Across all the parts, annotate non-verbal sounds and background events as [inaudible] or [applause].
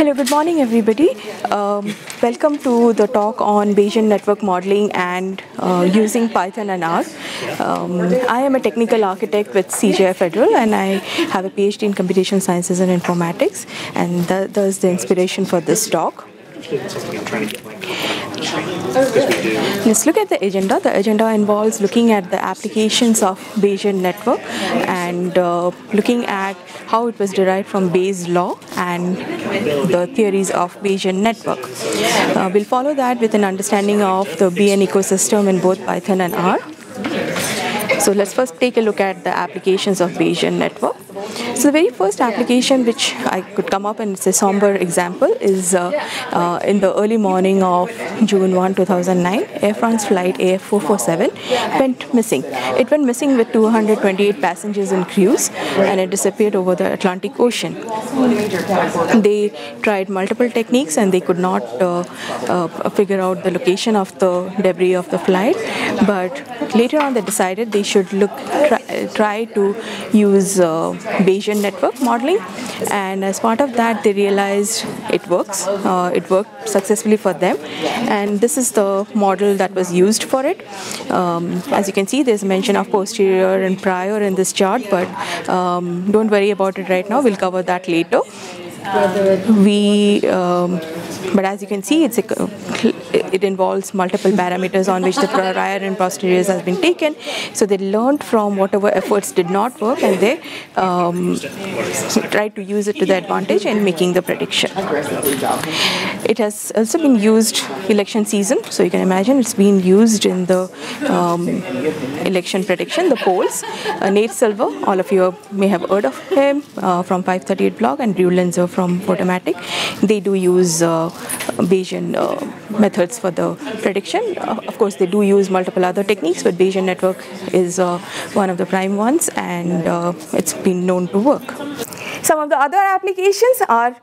Hello, good morning, everybody. Um, welcome to the talk on Bayesian network modeling and uh, using Python and R. Um, I am a technical architect with CGI Federal, and I have a PhD in computation sciences and informatics, and that, that is the inspiration for this talk. Let's look at the agenda. The agenda involves looking at the applications of Bayesian network and uh, looking at how it was derived from Bayes' law and the theories of Bayesian network. Uh, we'll follow that with an understanding of the BN ecosystem in both Python and R. So let's first take a look at the applications of Bayesian network. So the very first application which I could come up and it's a somber example is uh, uh, in the early morning of June 1, 2009, Air France flight AF447 went missing. It went missing with 228 passengers and crews and it disappeared over the Atlantic Ocean. They tried multiple techniques and they could not uh, uh figure out the location of the debris of the flight, but later on they decided they should look try, try to use uh, Bayesian network modeling, and as part of that, they realized it works. Uh, it worked successfully for them, and this is the model that was used for it. Um, as you can see, there's mention of posterior and prior in this chart, but um, don't worry about it right now. We'll cover that later. We um, but as you can see, it's a, it involves multiple parameters on which the prior and posteriors has been taken. So they learned from whatever efforts did not work and they um, tried to use it to their advantage in making the prediction. It has also been used election season. So you can imagine it's been used in the um, election prediction, the polls. Uh, Nate Silver, all of you may have heard of him uh, from 538 blog and Drew Linzer from Votamatic. They do use uh, Bayesian uh, methods for the prediction. Uh, of course, they do use multiple other techniques, but Bayesian network is one of the prime ones, and it's been known to work. Some of the other applications are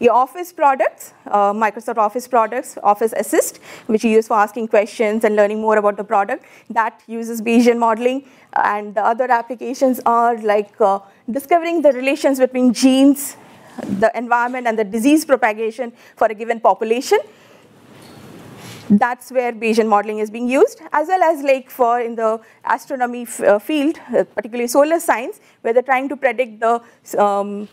your Office products, uh, Microsoft Office products, Office Assist, which you use for asking questions and learning more about the product. That uses Bayesian modeling. And the other applications are like uh, discovering the relations between genes the environment and the disease propagation for a given population. That's where Bayesian modeling is being used, as well as like for in the astronomy uh, field, uh, particularly solar science, where they're trying to predict the um,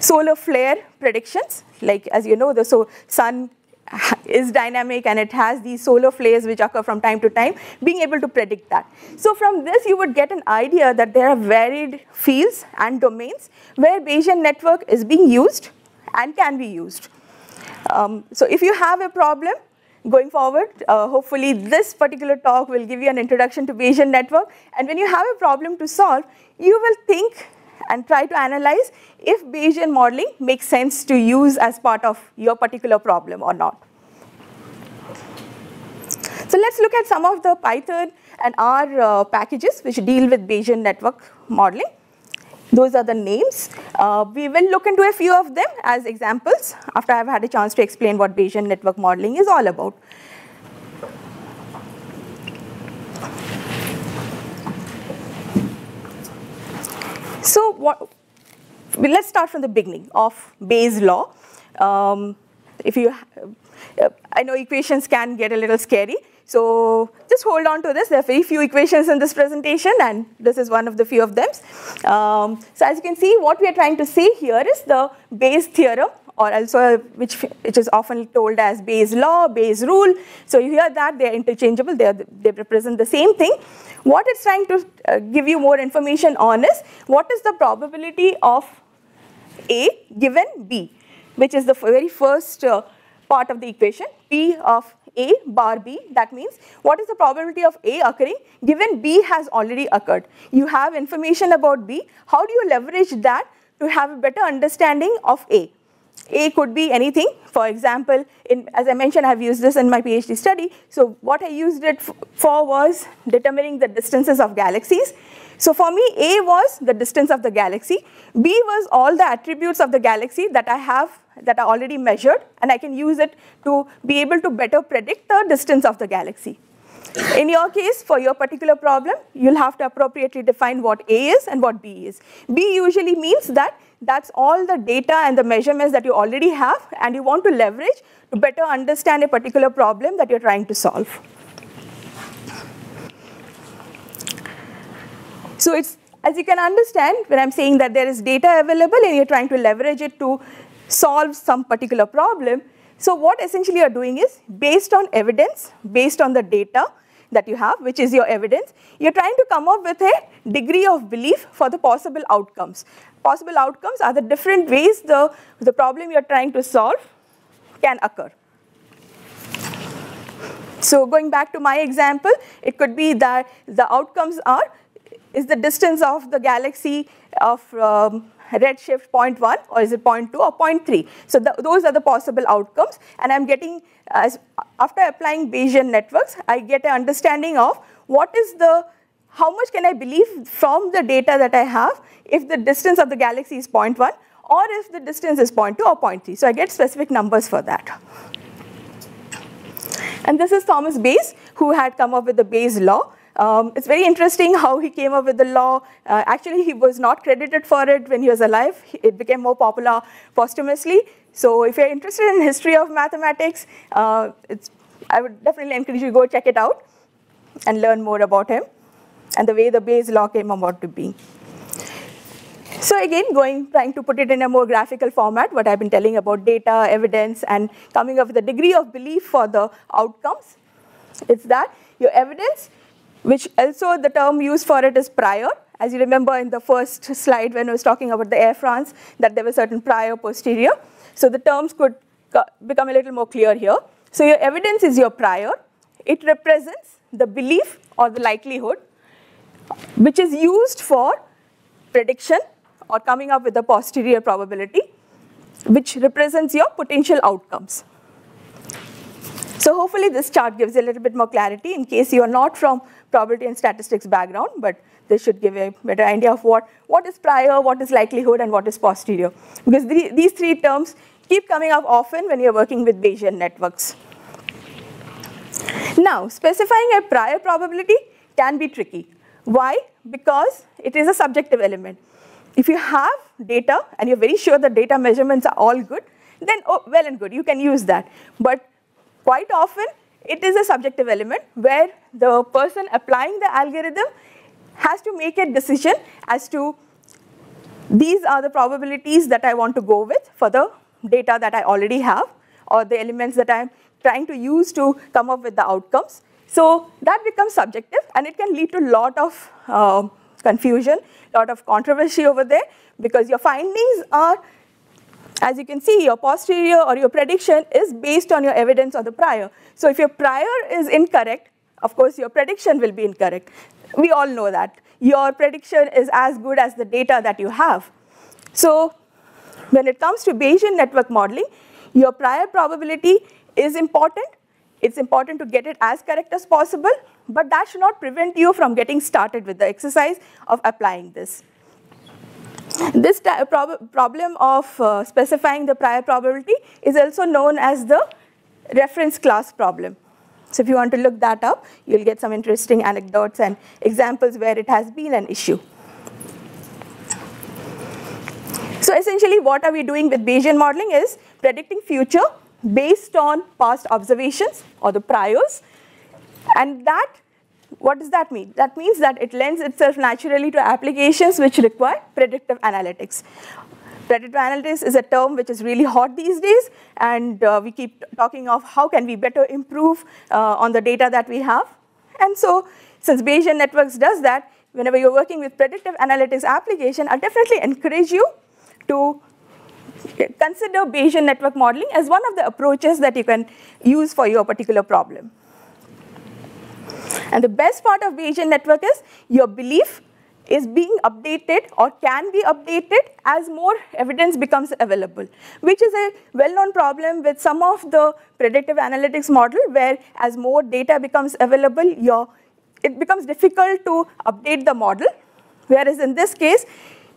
solar flare predictions. Like as you know, the so sun [laughs] is dynamic and it has these solar flares which occur from time to time, being able to predict that. So from this you would get an idea that there are varied fields and domains where Bayesian network is being used and can be used. Um, so if you have a problem, going forward, uh, hopefully this particular talk will give you an introduction to Bayesian network. And when you have a problem to solve, you will think and try to analyze if Bayesian modeling makes sense to use as part of your particular problem or not. So let's look at some of the Python and R uh, packages which deal with Bayesian network modeling. Those are the names. Uh, we will look into a few of them as examples after I've had a chance to explain what Bayesian network modeling is all about. So what, let's start from the beginning of Bayes' law. Um, if you, uh, I know equations can get a little scary, so just hold on to this. There are very few equations in this presentation, and this is one of the few of them. Um, so as you can see, what we are trying to say here is the Bayes theorem, or also which, which is often told as Bayes law, Bayes rule. So you hear that, they are interchangeable, they, are, they represent the same thing. What it's trying to uh, give you more information on is what is the probability of A given B, which is the very first uh, part of the equation, P of A bar B. That means what is the probability of A occurring given B has already occurred. You have information about B. How do you leverage that to have a better understanding of A? A could be anything. For example, in, as I mentioned, I've used this in my PhD study. So what I used it for was determining the distances of galaxies. So for me, A was the distance of the galaxy. B was all the attributes of the galaxy that I have, that are already measured, and I can use it to be able to better predict the distance of the galaxy. In your case, for your particular problem, you'll have to appropriately define what A is and what B is. B usually means that that's all the data and the measurements that you already have and you want to leverage to better understand a particular problem that you're trying to solve. So it's, as you can understand, when I'm saying that there is data available and you're trying to leverage it to solve some particular problem, so what essentially you're doing is, based on evidence, based on the data that you have, which is your evidence, you're trying to come up with a degree of belief for the possible outcomes. Possible outcomes are the different ways the, the problem you're trying to solve can occur. So going back to my example, it could be that the outcomes are is the distance of the galaxy of um, redshift 0.1 or is it 0.2 or 0.3. So the, those are the possible outcomes and I'm getting, as after applying Bayesian networks, I get an understanding of what is the, how much can I believe from the data that I have if the distance of the galaxy is 0.1 or if the distance is 0.2 or 0.3. So I get specific numbers for that. And this is Thomas Bayes, who had come up with the Bayes law. Um, it's very interesting [laughs] how he came up with the law. Uh, actually, he was not credited for it when he was alive. It became more popular posthumously. So if you're interested in history of mathematics, uh, I would definitely encourage you to go check it out and learn more about him and the way the Bayes law came about to be. So again, going, trying to put it in a more graphical format, what I've been telling about data, evidence, and coming up with a degree of belief for the outcomes. It's that your evidence which also the term used for it is prior. As you remember in the first slide when I was talking about the Air France, that there were certain prior posterior. So the terms could become a little more clear here. So your evidence is your prior. It represents the belief or the likelihood, which is used for prediction or coming up with a posterior probability, which represents your potential outcomes. So hopefully this chart gives a little bit more clarity in case you are not from probability and statistics background, but this should give a better idea of what, what is prior, what is likelihood, and what is posterior. Because the, these three terms keep coming up often when you're working with Bayesian networks. Now, specifying a prior probability can be tricky. Why? Because it is a subjective element. If you have data and you're very sure the data measurements are all good, then oh, well and good, you can use that. But quite often, it is a subjective element where the person applying the algorithm has to make a decision as to these are the probabilities that I want to go with for the data that I already have or the elements that I'm trying to use to come up with the outcomes. So that becomes subjective and it can lead to a lot of uh, confusion, a lot of controversy over there because your findings are as you can see, your posterior or your prediction is based on your evidence of the prior. So if your prior is incorrect, of course your prediction will be incorrect. We all know that. Your prediction is as good as the data that you have. So when it comes to Bayesian network modeling, your prior probability is important. It's important to get it as correct as possible, but that should not prevent you from getting started with the exercise of applying this. This prob problem of uh, specifying the prior probability is also known as the reference class problem. So if you want to look that up, you'll get some interesting anecdotes and examples where it has been an issue. So essentially what are we doing with Bayesian modeling is predicting future based on past observations or the priors and that what does that mean? That means that it lends itself naturally to applications which require predictive analytics. Predictive analytics is a term which is really hot these days, and uh, we keep talking of how can we better improve uh, on the data that we have. And so, since Bayesian networks does that, whenever you're working with predictive analytics application, I definitely encourage you to consider Bayesian network modeling as one of the approaches that you can use for your particular problem. And the best part of Bayesian network is your belief is being updated or can be updated as more evidence becomes available, which is a well-known problem with some of the predictive analytics model where as more data becomes available, your, it becomes difficult to update the model, whereas in this case,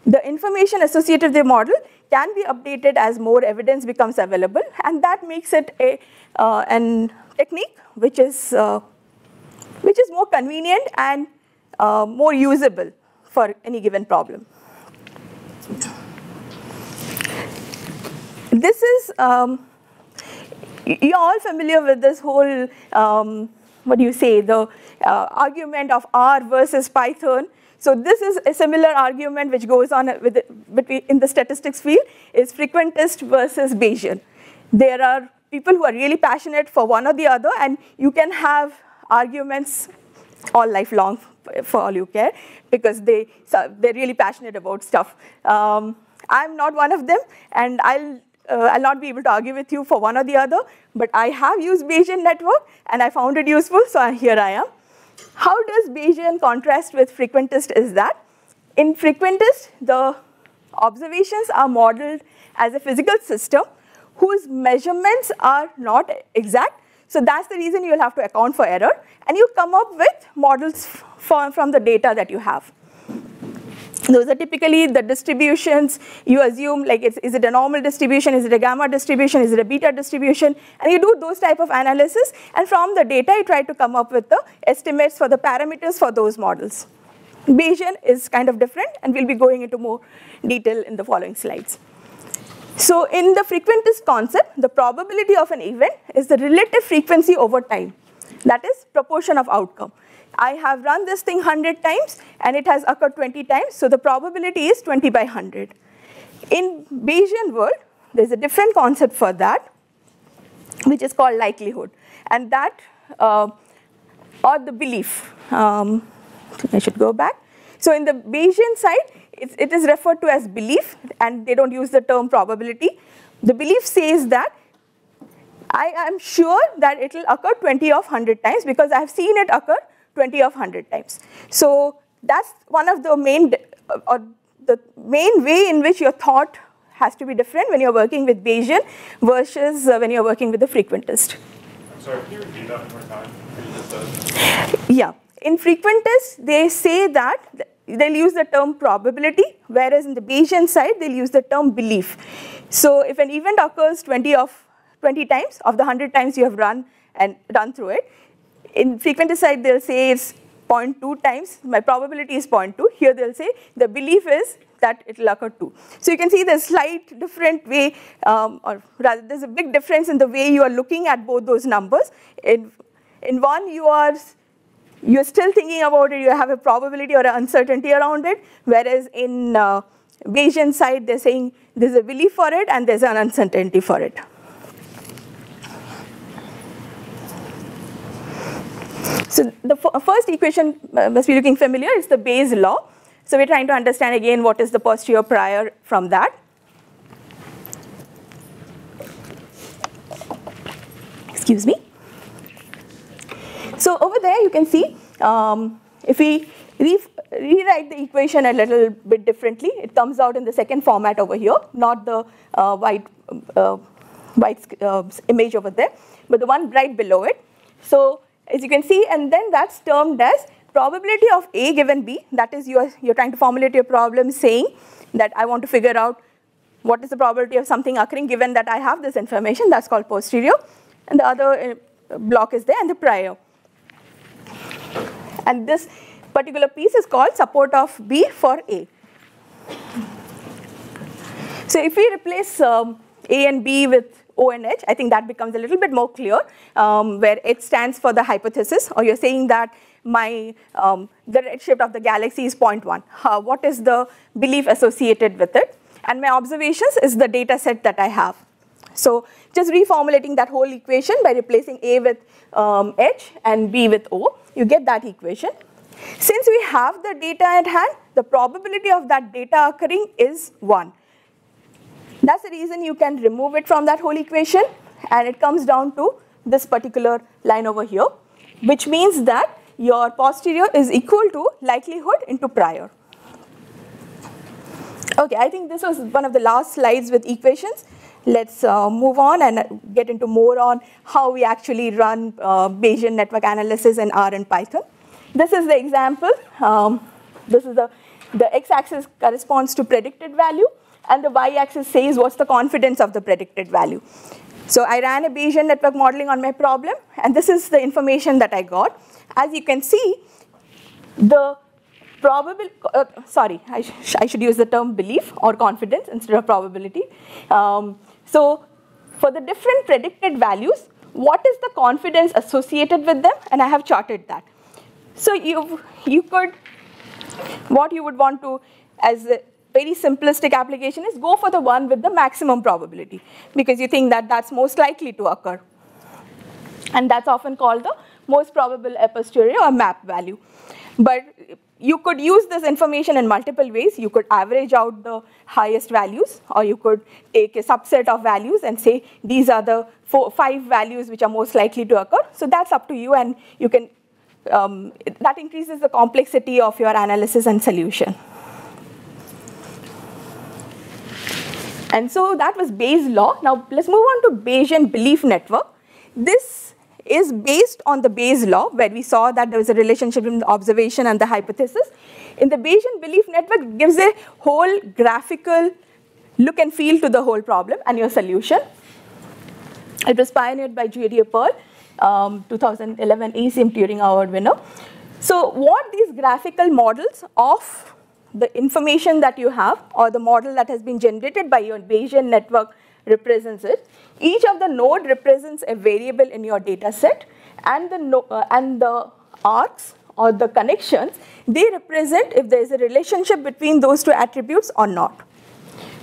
the information associated with the model can be updated as more evidence becomes available, and that makes it a, uh, an technique which is uh, which is more convenient and uh, more usable for any given problem. This is, um, you're all familiar with this whole, um, what do you say, the uh, argument of R versus Python. So this is a similar argument which goes on with between in the statistics field is frequentist versus Bayesian. There are people who are really passionate for one or the other, and you can have arguments all lifelong for all you care because they, so they're really passionate about stuff. Um, I'm not one of them, and I'll, uh, I'll not be able to argue with you for one or the other, but I have used Bayesian network, and I found it useful, so here I am. How does Bayesian contrast with frequentist is that in frequentist, the observations are modeled as a physical system whose measurements are not exact. So that's the reason you'll have to account for error. And you come up with models from the data that you have. Those are typically the distributions you assume, like is it a normal distribution, is it a gamma distribution, is it a beta distribution, and you do those type of analysis, and from the data you try to come up with the estimates for the parameters for those models. Bayesian is kind of different, and we'll be going into more detail in the following slides. So in the frequentist concept, the probability of an event is the relative frequency over time. That is proportion of outcome. I have run this thing 100 times and it has occurred 20 times, so the probability is 20 by 100. In Bayesian world, there's a different concept for that, which is called likelihood. And that, uh, or the belief, um, I should go back. So in the Bayesian side, it is referred to as belief, and they don't use the term probability. The belief says that I am sure that it will occur 20 of 100 times because I have seen it occur 20 of 100 times. So that's one of the main, or the main way in which your thought has to be different when you're working with Bayesian versus uh, when you're working with the frequentist. I'm sorry, can you repeat that one more time? Yeah. In frequentist, they say that they'll use the term probability, whereas in the Bayesian side, they'll use the term belief. So if an event occurs 20 of 20 times of the 100 times you have run and done through it, in frequentist side, they'll say it's 0.2 times, my probability is 0.2. Here they'll say the belief is that it will occur 2. So you can see there's slight different way, um, or rather there's a big difference in the way you are looking at both those numbers. In, in one, you are you're still thinking about it, you have a probability or an uncertainty around it, whereas in uh, Bayesian side, they're saying there's a belief for it and there's an uncertainty for it. So the first equation uh, must be looking familiar, it's the Bayes law. So we're trying to understand again what is the posterior prior from that. Excuse me. So over there you can see, um, if we re rewrite the equation a little bit differently, it comes out in the second format over here, not the uh, white, uh, white uh, image over there, but the one right below it. So as you can see, and then that's termed as probability of A given B, that is you're, you're trying to formulate your problem saying that I want to figure out what is the probability of something occurring given that I have this information, that's called posterior. And the other uh, block is there, and the prior. And this particular piece is called support of B for A. So if we replace um, A and B with O and H, I think that becomes a little bit more clear, um, where H stands for the hypothesis, or you're saying that my um, the redshift of the galaxy is 0.1. Uh, what is the belief associated with it? And my observations is the data set that I have. So just reformulating that whole equation by replacing A with um, H and B with O, you get that equation. Since we have the data at hand, the probability of that data occurring is 1. That's the reason you can remove it from that whole equation and it comes down to this particular line over here, which means that your posterior is equal to likelihood into prior. Okay, I think this was one of the last slides with equations. Let's uh, move on and get into more on how we actually run uh, Bayesian network analysis in R and Python. This is the example. Um, this is the, the x-axis corresponds to predicted value and the y-axis says what's the confidence of the predicted value. So I ran a Bayesian network modeling on my problem, and this is the information that I got. As you can see, the probable, uh, sorry, I, sh I, should use the term belief or confidence instead of probability. Um, so for the different predicted values, what is the confidence associated with them, and I have charted that. So you, you could, what you would want to, as a very simplistic application is go for the one with the maximum probability because you think that that's most likely to occur. And that's often called the most probable a posteriori or map value. But you could use this information in multiple ways. You could average out the highest values, or you could take a subset of values and say these are the four, five values which are most likely to occur. So that's up to you, and you can um, that increases the complexity of your analysis and solution. And so that was Bayes' law. Now let's move on to Bayesian belief network. This is based on the Bayes' law, where we saw that there was a relationship between the observation and the hypothesis. In the Bayesian belief network, gives a whole graphical look and feel to the whole problem and your solution. It was pioneered by Judea Pearl um, 2011 ACM Turing Award winner. So what these graphical models of the information that you have or the model that has been generated by your Bayesian network represents it. Each of the node represents a variable in your data set and the, no, uh, and the arcs or the connections, they represent if there is a relationship between those two attributes or not.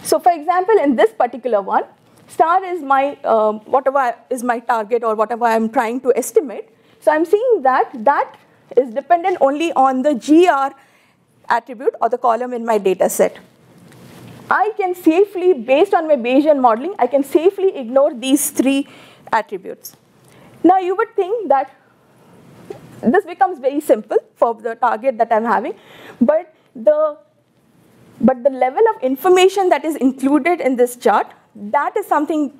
So for example, in this particular one, star is my, uh, whatever is my target or whatever I'm trying to estimate. So I'm seeing that that is dependent only on the GR attribute or the column in my data set. I can safely, based on my Bayesian modeling, I can safely ignore these three attributes. Now you would think that this becomes very simple for the target that I'm having, but the, but the level of information that is included in this chart that is something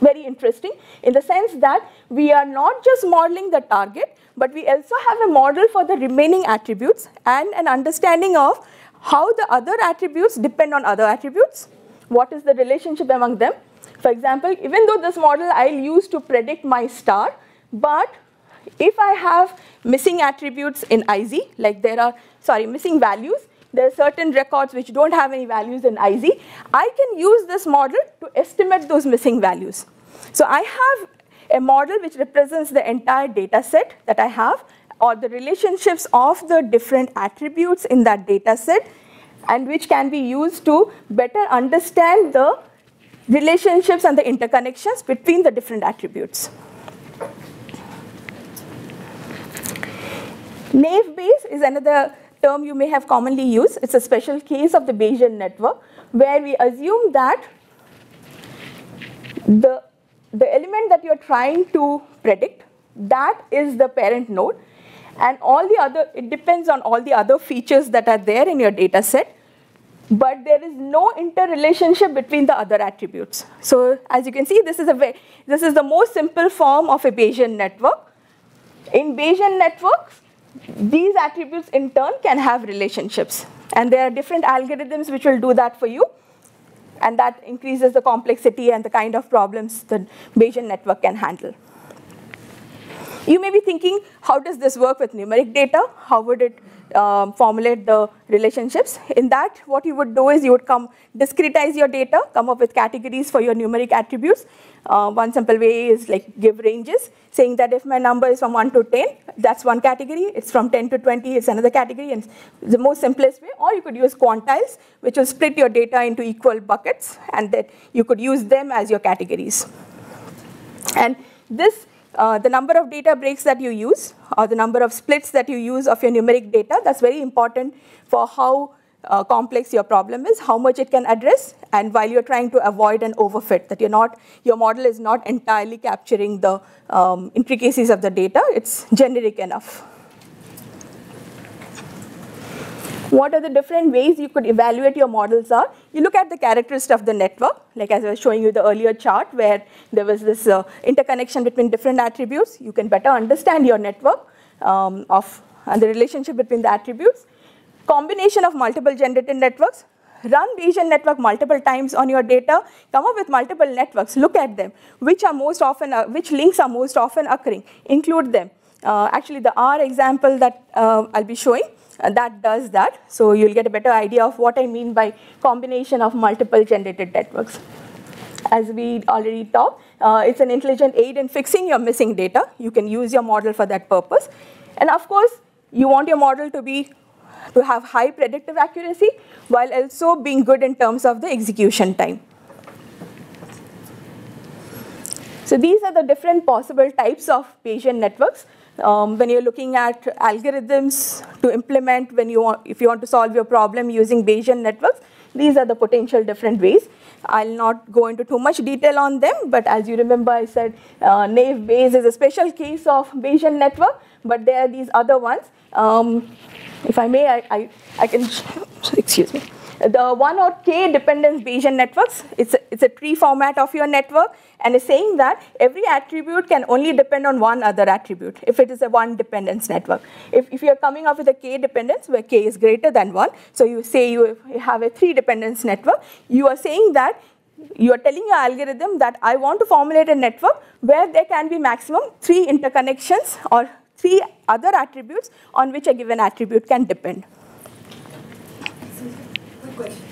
very interesting in the sense that we are not just modeling the target, but we also have a model for the remaining attributes and an understanding of how the other attributes depend on other attributes, what is the relationship among them. For example, even though this model I'll use to predict my star, but if I have missing attributes in IZ, like there are, sorry, missing values, there are certain records which don't have any values in IZ, I can use this model to estimate those missing values. So I have a model which represents the entire data set that I have or the relationships of the different attributes in that data set and which can be used to better understand the relationships and the interconnections between the different attributes. Naive Bayes is another term you may have commonly used. It's a special case of the Bayesian network where we assume that the, the element that you're trying to predict, that is the parent node. And all the other, it depends on all the other features that are there in your data set. But there is no interrelationship between the other attributes. So as you can see, this is, a very, this is the most simple form of a Bayesian network. In Bayesian networks, these attributes in turn can have relationships. And there are different algorithms which will do that for you. And that increases the complexity and the kind of problems the Bayesian network can handle. You may be thinking, how does this work with numeric data? How would it um, formulate the relationships. In that, what you would do is you would come discretize your data, come up with categories for your numeric attributes. Uh, one simple way is like give ranges, saying that if my number is from 1 to 10, that's one category. It's from 10 to 20, it's another category. And the most simplest way, or you could use quantiles, which will split your data into equal buckets, and that you could use them as your categories. And this uh, the number of data breaks that you use or the number of splits that you use of your numeric data, that's very important for how uh, complex your problem is, how much it can address, and while you're trying to avoid an overfit, that you're not, your model is not entirely capturing the um, intricacies of the data, it's generic enough. What are the different ways you could evaluate your models are. You look at the characteristics of the network, like as I was showing you the earlier chart where there was this uh, interconnection between different attributes. You can better understand your network um, of and the relationship between the attributes. Combination of multiple generated networks. Run Bayesian network multiple times on your data. Come up with multiple networks. Look at them. Which are most often, uh, which links are most often occurring. Include them. Uh, actually, the R example that uh, I'll be showing uh, that does that. So you'll get a better idea of what I mean by combination of multiple generated networks. as we already talked. Uh, it's an intelligent aid in fixing your missing data. You can use your model for that purpose. And of course, you want your model to be to have high predictive accuracy while also being good in terms of the execution time. So these are the different possible types of Bayesian networks. Um, when you're looking at algorithms to implement when you want, if you want to solve your problem using Bayesian networks, these are the potential different ways. I'll not go into too much detail on them, but as you remember, I said uh, Naive Bayes is a special case of Bayesian network, but there are these other ones. Um, if I may, I, I, I can, excuse me. The one or k dependence Bayesian networks, it's a, it's a tree format of your network and is saying that every attribute can only depend on one other attribute if it is a one dependence network. If, if you're coming up with a k dependence where k is greater than one, so you say you have a three dependence network, you are saying that you are telling your algorithm that I want to formulate a network where there can be maximum three interconnections or three other attributes on which a given attribute can depend. Question.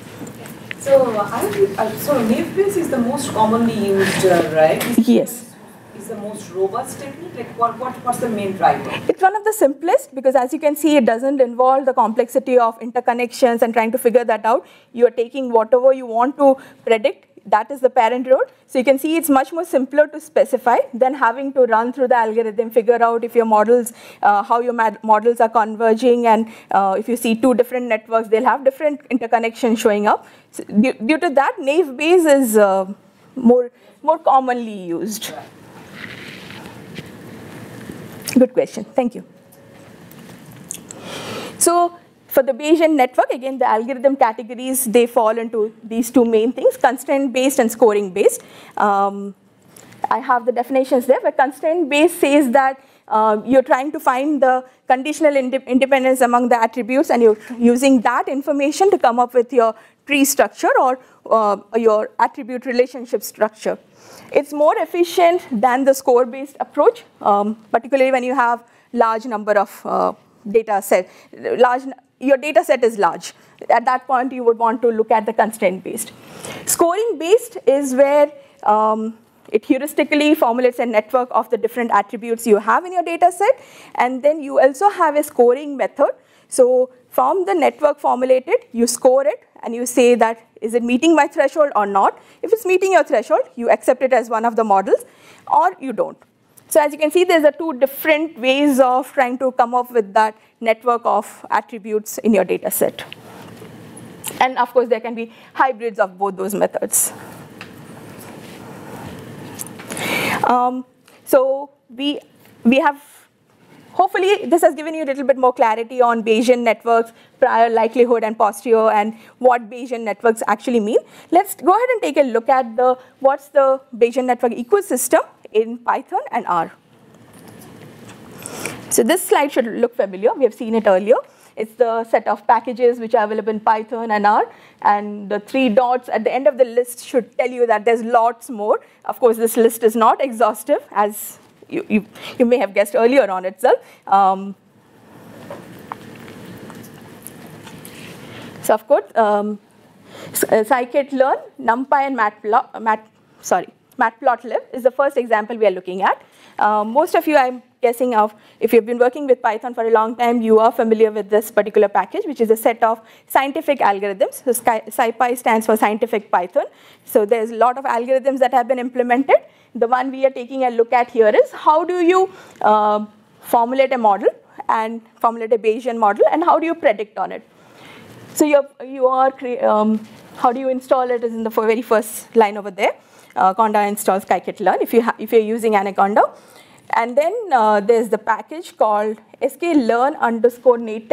So, uh, so Naive Bayes is the most commonly used, uh, right? Is yes. Is the most robust technique? Like, what, what, what's the main driver? It's one of the simplest because, as you can see, it doesn't involve the complexity of interconnections and trying to figure that out. You are taking whatever you want to predict that is the parent node. So you can see it's much more simpler to specify than having to run through the algorithm, figure out if your models, uh, how your models are converging, and uh, if you see two different networks, they'll have different interconnections showing up. So due, due, to that, Naive Bayes is uh, more, more commonly used. Good question. Thank you. So for the Bayesian network, again, the algorithm categories, they fall into these two main things, constraint-based and scoring-based. Um, I have the definitions there, but constraint-based says that uh, you're trying to find the conditional ind independence among the attributes and you're using that information to come up with your tree structure or uh, your attribute relationship structure. It's more efficient than the score-based approach, um, particularly when you have large number of uh, data set, large your data set is large. At that point, you would want to look at the constraint based. Scoring based is where um, it heuristically formulates a network of the different attributes you have in your data set, and then you also have a scoring method. So from the network formulated, you score it, and you say that is it meeting my threshold or not. If it's meeting your threshold, you accept it as one of the models, or you don't. So as you can see, there's a two different ways of trying to come up with that network of attributes in your data set. And of course, there can be hybrids of both those methods. Um, so we, we have, hopefully this has given you a little bit more clarity on Bayesian networks, prior likelihood and posterior, and what Bayesian networks actually mean. Let's go ahead and take a look at the, what's the Bayesian network ecosystem in Python and R. So this slide should look familiar. We have seen it earlier. It's the set of packages which are available in Python and R. And the three dots at the end of the list should tell you that there's lots more. Of course, this list is not exhaustive, as you, you, you may have guessed earlier on itself. Um, so of course, um, uh, scikit-learn, NumPy, and Matplot, Mat, sorry, matplotlib is the first example we are looking at. Uh, most of you, I'm guessing of, if you've been working with Python for a long time, you are familiar with this particular package, which is a set of scientific algorithms. So SciPy stands for scientific Python. So there's a lot of algorithms that have been implemented. The one we are taking a look at here is how do you uh, formulate a model and formulate a Bayesian model, and how do you predict on it? So you're, you are, um, how do you install it is in the very first line over there Conda installs scikit-learn if, you if you're using Anaconda. And then uh, there's the package called sklearn underscore naive,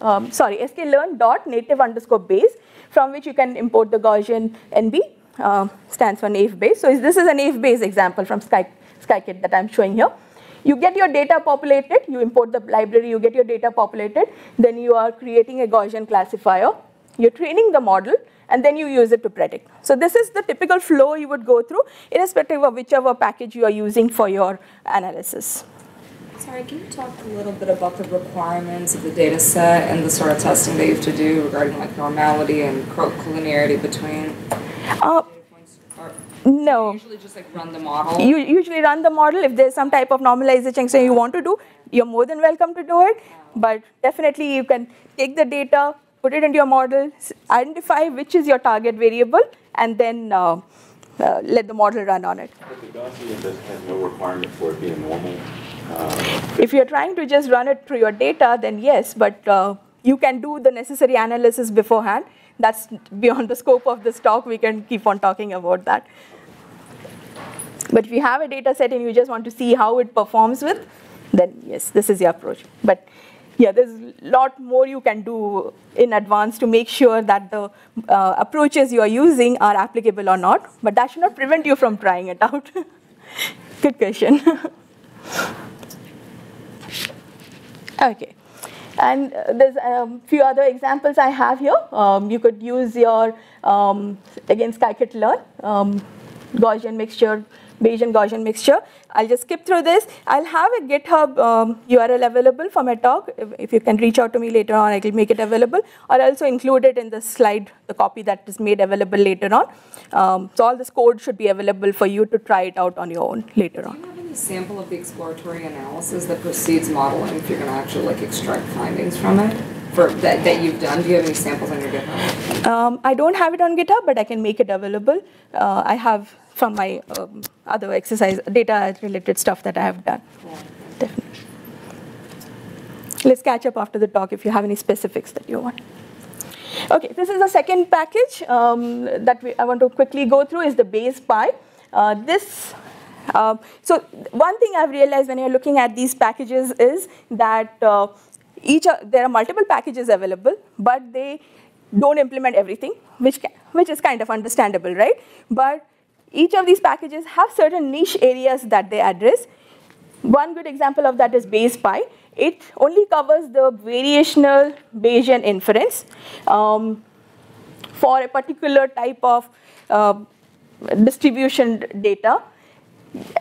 um, sorry, sklearn dot naive underscore Bayes, from which you can import the Gaussian NB, uh, stands for Naive Bayes. So this is a Naive Bayes example from Sky, Scikit that I'm showing here. You get your data populated, you import the library, you get your data populated, then you are creating a Gaussian classifier. You're training the model, and then you use it to predict. So this is the typical flow you would go through, irrespective of whichever package you are using for your analysis. Sorry, can you talk a little bit about the requirements of the data set and the sort of testing that you have to do regarding like normality and collinearity between uh, No. Usually just like run the model. You usually run the model. If there's some type of normalization so you want to do, you're more than welcome to do it. But definitely you can take the data, put it into your model, identify which is your target variable, and then uh, uh, let the model run on it. But the Gaussian does no requirement for it being normal. Uh, If you're trying to just run it through your data, then yes, but uh, you can do the necessary analysis beforehand. That's beyond the scope of this talk. We can keep on talking about that. But if you have a data set and you just want to see how it performs with, then yes, this is your approach. But yeah, there's a lot more you can do in advance to make sure that the uh, approaches you are using are applicable or not. But that should not prevent you from trying it out. [laughs] Good question. [laughs] okay. And uh, there's a um, few other examples I have here. Um, you could use your, um, again, scikit-learn, um, Gaussian mixture, Bayesian Gaussian mixture. I'll just skip through this. I'll have a GitHub um, URL available for my talk. If, if, you can reach out to me later on, I will make it available. I'll also include it in the slide, the copy that is made available later on. Um, so all this code should be available for you to try it out on your own later on. Do you have any sample of the exploratory analysis that precedes modeling if you're going to actually like extract findings from it? For that, that you've done, do you have any samples on your GitHub? Um, I don't have it on GitHub, but I can make it available. Uh, I have from my um, other exercise data related stuff that I have done. Definitely. Let's catch up after the talk if you have any specifics that you want. Okay, this is the second package um, that we, I want to quickly go through is the BayesPy. Uh, this, uh, so one thing I've realized when you're looking at these packages is that uh, each there are multiple packages available, but they don't implement everything, which can, which is kind of understandable, right? But each of these packages have certain niche areas that they address. One good example of that is BayesPy. It only covers the variational Bayesian inference um, for a particular type of uh, distribution data.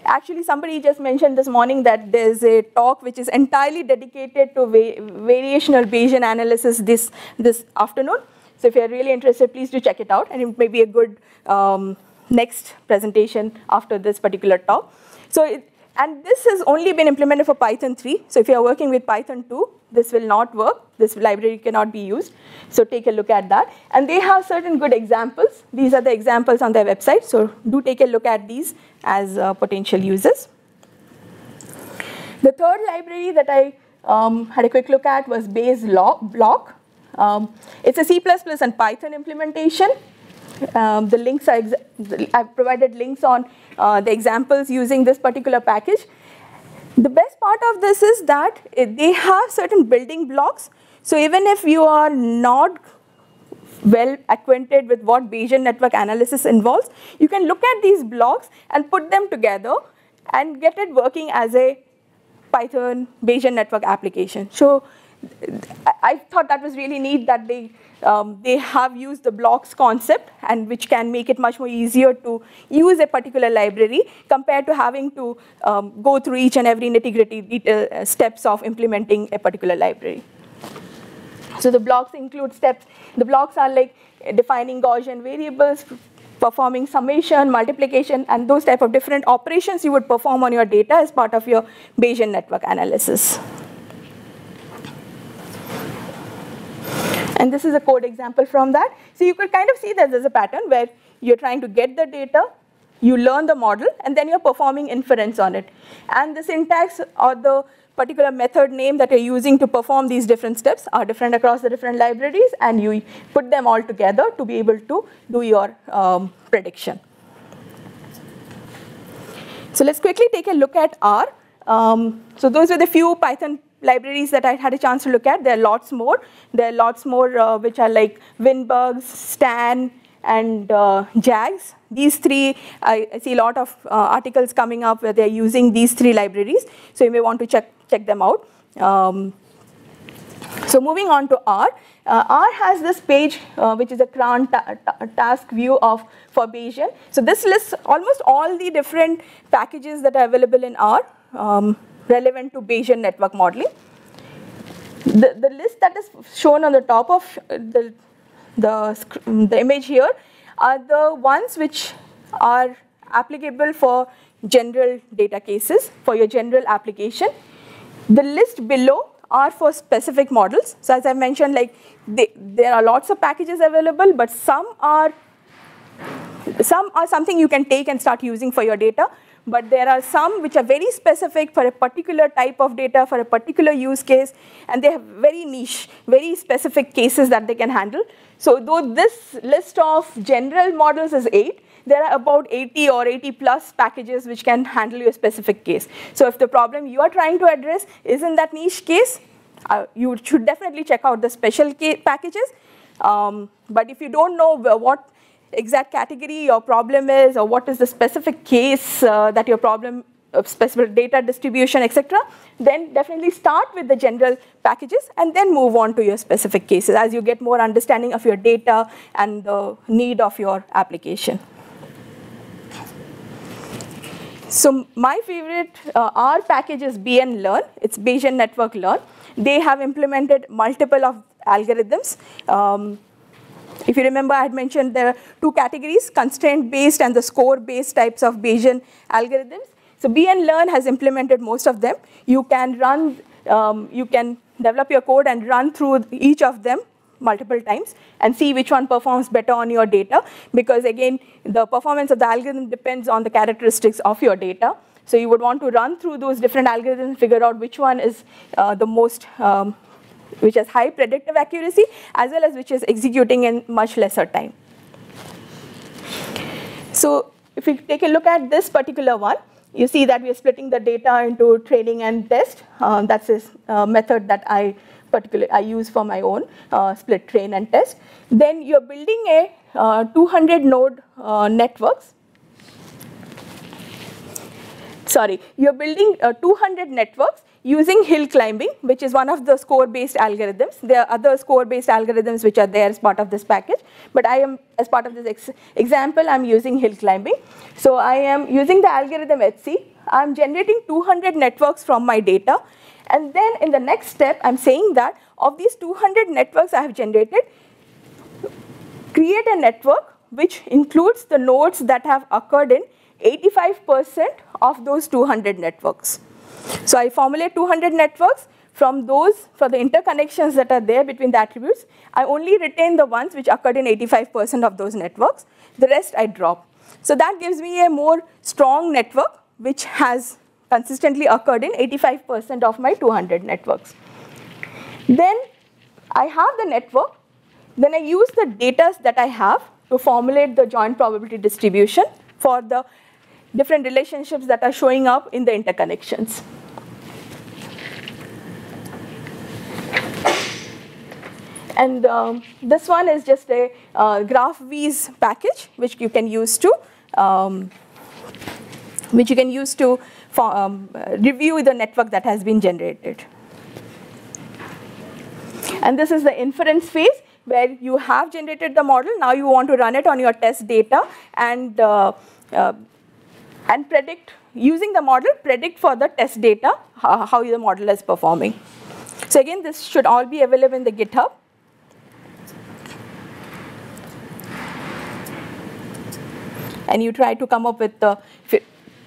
Actually, somebody just mentioned this morning that there's a talk which is entirely dedicated to va variational Bayesian analysis this, this afternoon. So if you're really interested, please do check it out, and it may be a good um, next presentation after this particular talk. So, it, and this has only been implemented for Python 3. So if you are working with Python 2, this will not work. This library cannot be used. So take a look at that. And they have certain good examples. These are the examples on their website. So do take a look at these as uh, potential users. The third library that I um, had a quick look at was Bayes Block. Um, it's a C++ and Python implementation. Um, the links are I've provided links on uh, the examples using this particular package. The best part of this is that it, they have certain building blocks. So even if you are not well acquainted with what Bayesian network analysis involves, you can look at these blocks and put them together and get it working as a Python Bayesian network application. So I thought that was really neat that they um, they have used the blocks concept and which can make it much more easier to use a particular library compared to having to um, go through each and every nitty gritty uh, steps of implementing a particular library. So the blocks include steps. The blocks are like defining Gaussian variables, performing summation, multiplication, and those type of different operations you would perform on your data as part of your Bayesian network analysis. And this is a code example from that. So you could kind of see that there's a pattern where you're trying to get the data, you learn the model, and then you're performing inference on it. And the syntax or the particular method name that you're using to perform these different steps are different across the different libraries, and you put them all together to be able to do your um, prediction. So let's quickly take a look at R. Um, so those are the few Python libraries that I had a chance to look at. There are lots more. There are lots more uh, which are like WinBugs, Stan, and uh, JAGS. These three, I, I, see a lot of uh, articles coming up where they're using these three libraries. So you may want to check, check them out. Um, so moving on to R, uh, R has this page uh, which is a CRAN ta ta task view of for Bayesian. So this lists almost all the different packages that are available in R. Um, relevant to Bayesian network modeling. The, the list that is shown on the top of uh, the, the, mm, the image here are the ones which are applicable for general data cases, for your general application. The list below are for specific models. So as I mentioned, like they, there are lots of packages available, but some are some are something you can take and start using for your data, but there are some which are very specific for a particular type of data, for a particular use case, and they have very niche, very specific cases that they can handle. So though this list of general models is eight, there are about 80 or 80 plus packages which can handle your specific case. So if the problem you are trying to address is in that niche case, uh, you should definitely check out the special packages. Um, but if you don't know what exact category your problem is or what is the specific case uh, that your problem of specific data distribution, etc., then definitely start with the general packages and then move on to your specific cases as you get more understanding of your data and the need of your application. So my favorite uh, R package is BN Learn. It's Bayesian Network Learn. They have implemented multiple of algorithms. Um, if you remember, I had mentioned there are two categories, constraint-based and the score-based types of Bayesian algorithms. So BN Learn has implemented most of them. You can run, um, you can develop your code and run through each of them multiple times and see which one performs better on your data because again, the performance of the algorithm depends on the characteristics of your data. So you would want to run through those different algorithms, figure out which one is uh, the most, um, which has high predictive accuracy, as well as which is executing in much lesser time. So if we take a look at this particular one, you see that we are splitting the data into training and test. Um, that's a uh, method that I particularly I use for my own uh, split train and test. Then you're building a uh, 200 node uh, networks. Sorry, you're building uh, 200 networks using hill climbing, which is one of the score-based algorithms. There are other score-based algorithms which are there as part of this package, but I am, as part of this ex example, I'm using hill climbing. So I am using the algorithm HC. I'm generating 200 networks from my data, and then in the next step, I'm saying that of these 200 networks I have generated, create a network which includes the nodes that have occurred in 85% of those 200 networks. So I formulate 200 networks. From those, for the interconnections that are there between the attributes, I only retain the ones which occurred in 85% of those networks. The rest I drop. So that gives me a more strong network which has consistently occurred in 85% of my 200 networks. Then I have the network, then I use the data that I have to formulate the joint probability distribution for the different relationships that are showing up in the interconnections. And um, this one is just a uh, GraphViz package, which you can use to, um, which you can use to um, review the network that has been generated. And this is the inference phase where you have generated the model. Now you want to run it on your test data and, uh, uh, and predict, using the model, predict for the test data how, how the model is performing. So again, this should all be available in the GitHub. And you try to come up with the,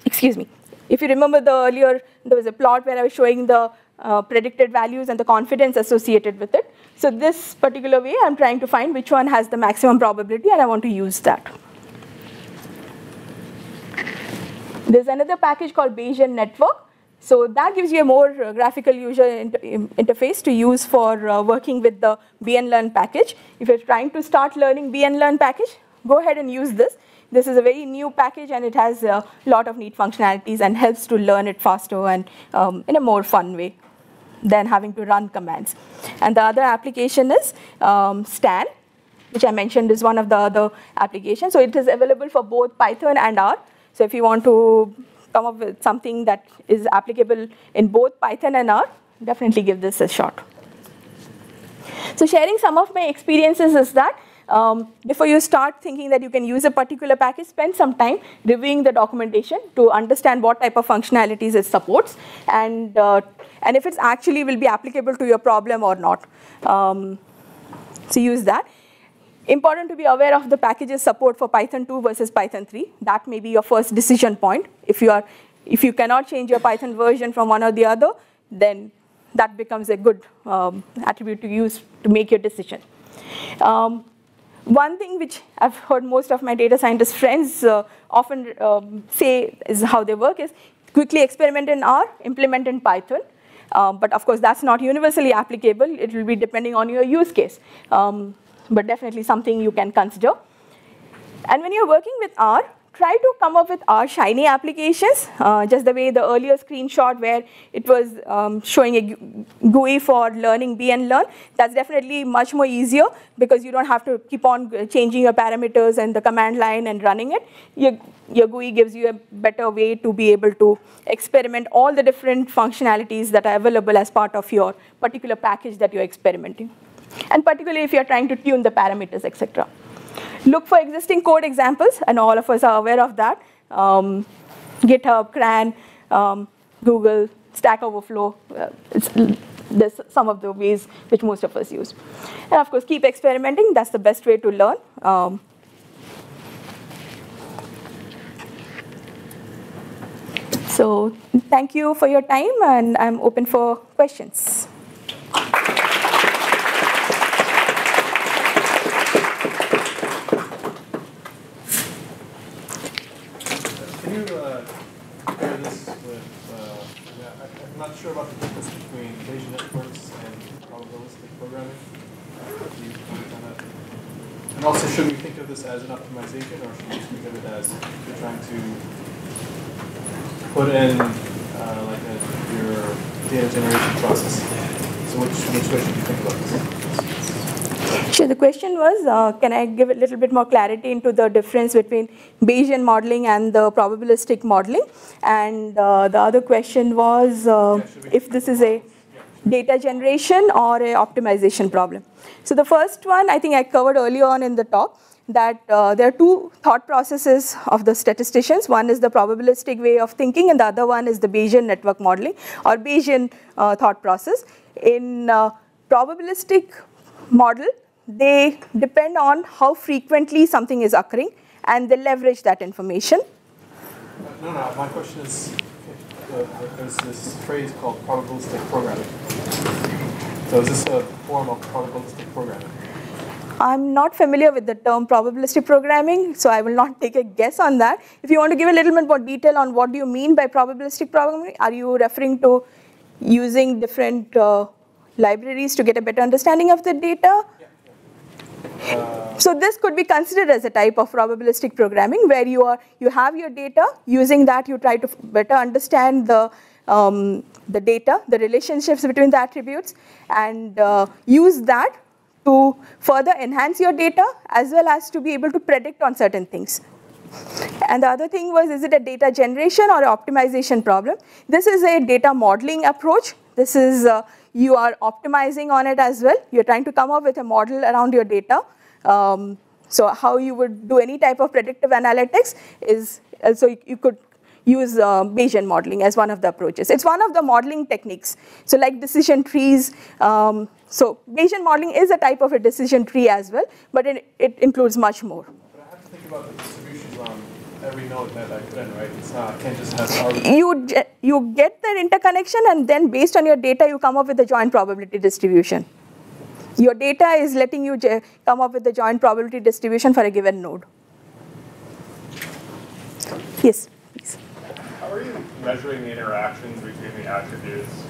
excuse me, if you remember the earlier, there was a plot where I was showing the uh, predicted values and the confidence associated with it. So this particular way, I'm trying to find which one has the maximum probability and I want to use that. There's another package called Bayesian Network. So that gives you a more uh, graphical user inter interface to use for uh, working with the BNLearn package. If you're trying to start learning BNLearn package, go ahead and use this. This is a very new package and it has a lot of neat functionalities and helps to learn it faster and um, in a more fun way than having to run commands. And the other application is um, Stan, which I mentioned is one of the other applications. So it is available for both Python and R. So if you want to come up with something that is applicable in both Python and R, definitely give this a shot. So sharing some of my experiences is that um, before you start thinking that you can use a particular package, spend some time reviewing the documentation to understand what type of functionalities it supports and, uh, and if it actually will be applicable to your problem or not. Um, so use that. Important to be aware of the packages support for Python 2 versus Python 3. That may be your first decision point. If you, are, if you cannot change your Python version from one or the other, then that becomes a good um, attribute to use to make your decision. Um, one thing which I've heard most of my data scientist friends uh, often um, say is how they work is quickly experiment in R, implement in Python. Um, but of course, that's not universally applicable. It will be depending on your use case. Um, but definitely something you can consider. And when you're working with R, try to come up with R Shiny applications, uh, just the way the earlier screenshot where it was um, showing a GUI for learning BNLearn. That's definitely much more easier because you don't have to keep on changing your parameters and the command line and running it. Your, your GUI gives you a better way to be able to experiment all the different functionalities that are available as part of your particular package that you're experimenting. And particularly if you're trying to tune the parameters, etc. Look for existing code examples, and all of us are aware of that. Um, GitHub, CRAN, um, Google, Stack Overflow. Uh, there's some of the ways which most of us use. And of course, keep experimenting. That's the best way to learn. Um, so thank you for your time, and I'm open for questions. not sure about the difference between Bayesian networks and probabilistic programming. And also, should we think of this as an optimization, or should we think of it as you're trying to put in uh, like a, your data generation process? So which, which way should you think about this? Sure, the question was, uh, can I give a little bit more clarity into the difference between Bayesian modeling and the probabilistic modeling? And uh, the other question was uh, if this is a data generation or a optimization problem. So the first one, I think I covered earlier on in the talk, that uh, there are two thought processes of the statisticians. One is the probabilistic way of thinking, and the other one is the Bayesian network modeling or Bayesian uh, thought process. In uh, probabilistic model, they depend on how frequently something is occurring, and they leverage that information. No, no, my question is, there's this phrase called probabilistic programming. So is this a form of probabilistic programming? I'm not familiar with the term probabilistic programming, so I will not [laughs] take a guess on that. If you want to give a little bit more detail on what do you mean by probabilistic programming, are you referring to using different uh, libraries to get a better understanding of the data? so this could be considered as a type of probabilistic programming where you are you have your data using that you try to better understand the um, the data the relationships between the attributes and uh, use that to further enhance your data as well as to be able to predict on certain things and the other thing was is it a data generation or optimization problem this is a data modeling approach this is uh, you are optimizing on it as well. You're trying to come up with a model around your data. Um, so how you would do any type of predictive analytics is, so you could use uh, Bayesian modeling as one of the approaches. It's one of the modeling techniques. So like decision trees, um, so Bayesian modeling is a type of a decision tree as well, but it, it includes much more. But I have to think about the distributions on every node that I put in, right? It's not, I can't just have You, you get that interconnection and then based on your data, you come up with the joint probability distribution. Your data is letting you come up with the joint probability distribution for a given node. Yes, are you measuring the interactions between the attributes?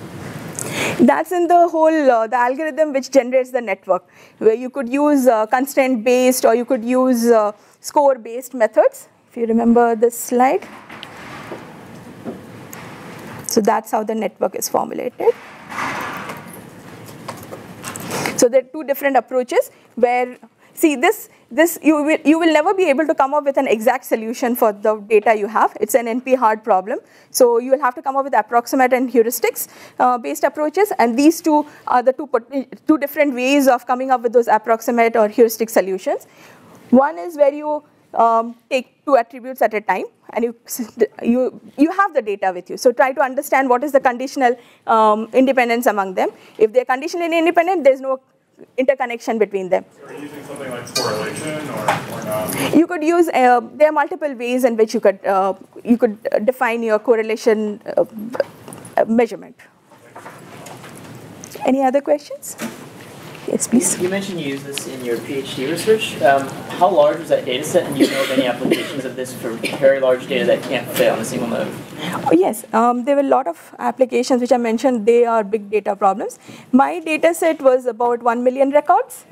That's in the whole, uh, the algorithm which generates the network, where you could use uh, constraint-based or you could use uh, score-based methods if you remember this slide. So that's how the network is formulated. So there are two different approaches where, see this, this you will, you will never be able to come up with an exact solution for the data you have. It's an NP-hard problem. So you will have to come up with approximate and heuristics uh, based approaches. And these two are the two, two different ways of coming up with those approximate or heuristic solutions. One is where you um, take two attributes at a time and you, you, you have the data with you. So try to understand what is the conditional um, independence among them. If they're conditionally independent, there's no interconnection between them. Are you using something like correlation or, or not? You could use, uh, there are multiple ways in which you could, uh, you could define your correlation uh, uh, measurement. Any other questions? Yes, please. You mentioned you use this in your PhD research. Um, how large was that data set, and do you know of any applications of this for very large data that can't fit on a single node? Oh, yes, um, there were a lot of applications which I mentioned, they are big data problems. My data set was about 1 million records,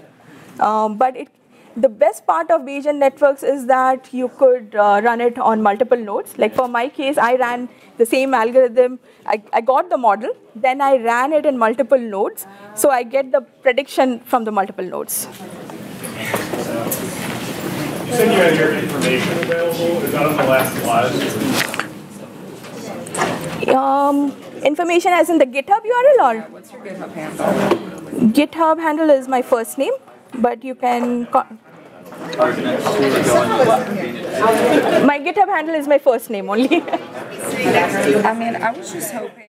um, but it, the best part of Bayesian networks is that you could uh, run it on multiple nodes. Like for my case, I ran the same algorithm, I, I got the model, then I ran it in multiple nodes, so I get the prediction from the multiple nodes. You said you had your information available. Is that on the last slide? Um, information as in the GitHub URL or? What's your GitHub handle? GitHub handle is my first name, but you can. My GitHub handle is my first name only. [laughs] I mean, I was just hoping.